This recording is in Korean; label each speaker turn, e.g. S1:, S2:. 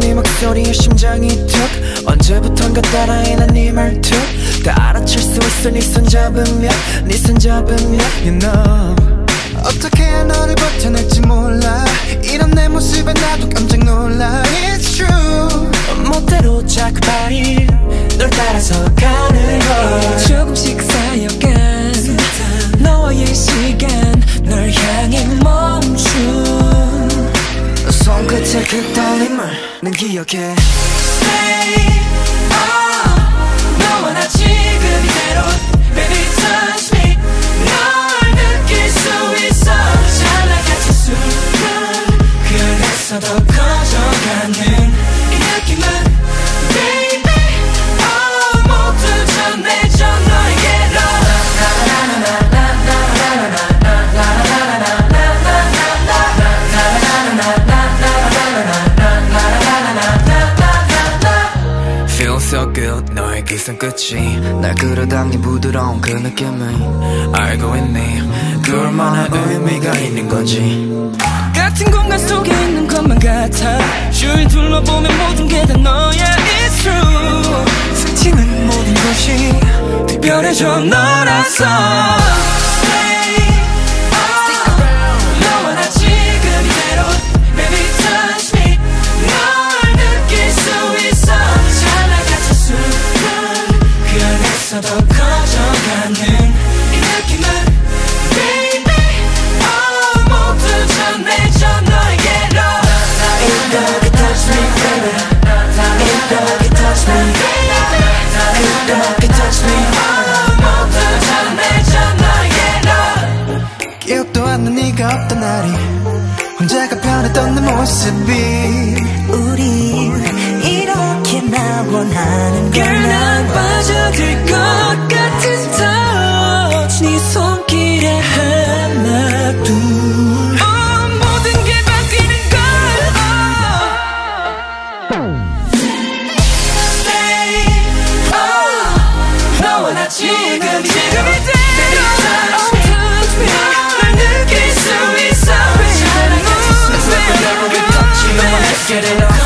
S1: 네 목소리에 심장이 툭. 언제부턴가 따라해 난네 말투. 다 알아챌 수 있어 네손 잡으면 네손 잡으면 You know.
S2: 어떻게 너를 버텨낼지 몰라. 이런 내 모습에 나도 깜짝 놀라. It's true.
S1: 멋대로 자꾸 발이 널 따라서 가는 걸. 조금씩 그 떨림을 난 기억해. Stay on 너와 나 지금 이대로. Baby touch me. 널 느낄 수 있어. 찰나 같은 순간 그래서 더 so good 너의 그 손끝이 날 끌어당긴 부드러운 그 느낌을 알고 있니? 그 얼마나 의미가 있는 건지. 같은 공간 속에 있는 것만 같아. 주위 둘러보면 모든 게 다 너야 It's true 스치는 모든 것이 특별해져 너라서 oh oh
S3: 우리 이렇게 나 원하는
S1: Get enough